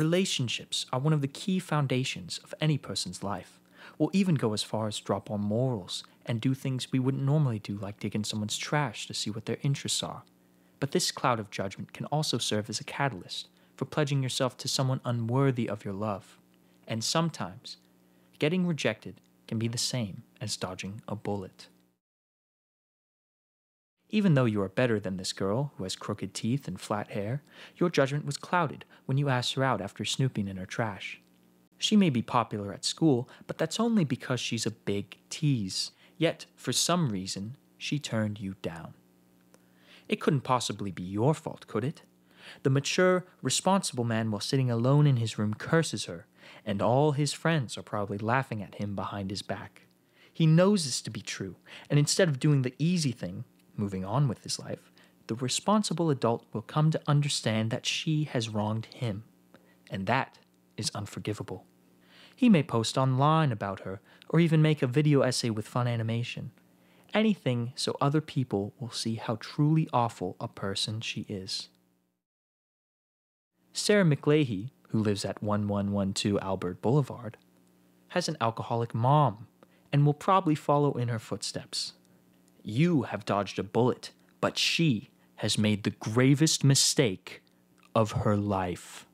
Relationships are one of the key foundations of any person's life. We'll even go as far as drop our morals and do things we wouldn't normally do, like dig in someone's trash to see what their interests are. But this cloud of judgment can also serve as a catalyst for pledging yourself to someone unworthy of your love. And sometimes, getting rejected can be the same as dodging a bullet. Even though you are better than this girl who has crooked teeth and flat hair, your judgment was clouded when you asked her out after snooping in her trash. She may be popular at school, but that's only because she's a big tease. Yet, for some reason, she turned you down. It couldn't possibly be your fault, could it? The mature, responsible man, while sitting alone in his room, curses her, and all his friends are probably laughing at him behind his back. He knows this to be true, and instead of doing the easy thing, moving on with his life, the responsible adult will come to understand that she has wronged him, and that is unforgivable. He may post online about her, or even make a video essay with fun animation. Anything so other people will see how truly awful a person she is. Sarah McLahey, who lives at 1112 Albert Boulevard, has an alcoholic mom and will probably follow in her footsteps. You have dodged a bullet, but she has made the gravest mistake of her life.